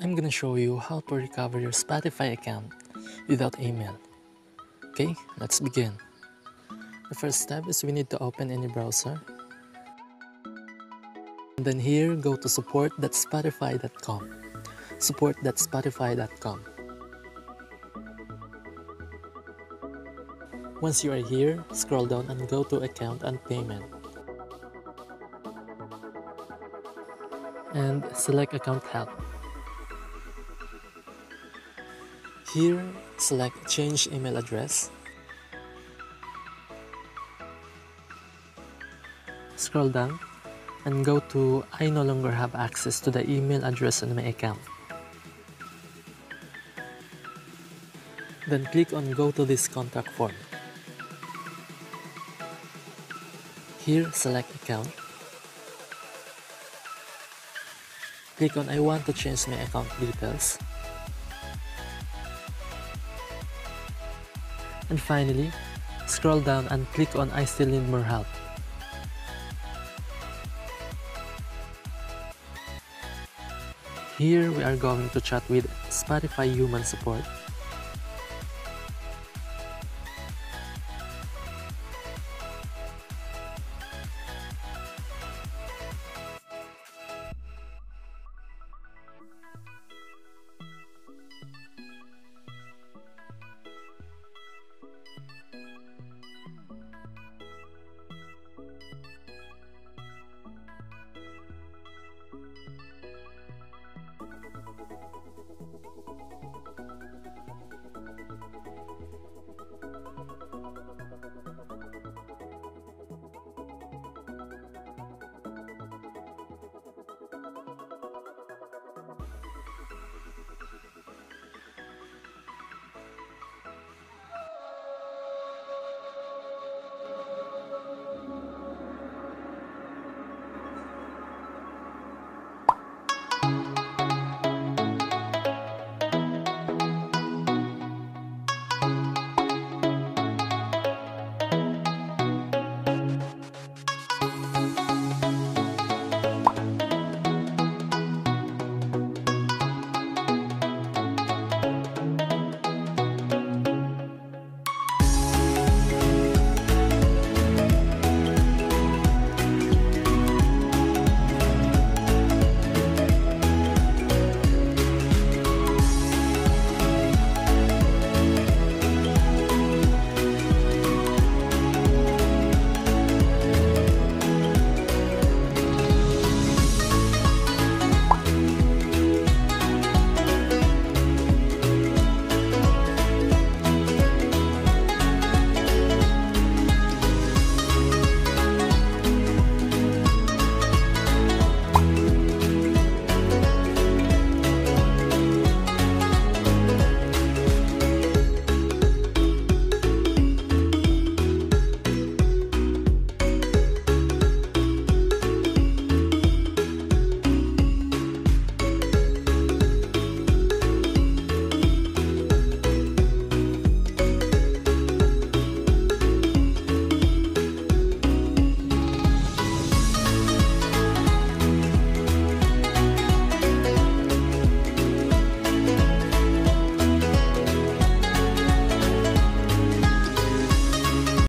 I'm gonna show you how to recover your Spotify account without email. Okay, let's begin. The first step is we need to open any browser. And then here, go to support.spotify.com. Support.spotify.com. Once you are here, scroll down and go to Account and Payment. And select Account Help. Here, select Change Email Address. Scroll down and go to I no longer have access to the email address on my account. Then click on Go to this contact form. Here, select Account. Click on I want to change my account details. And finally, scroll down and click on I still need more help. Here we are going to chat with Spotify Human Support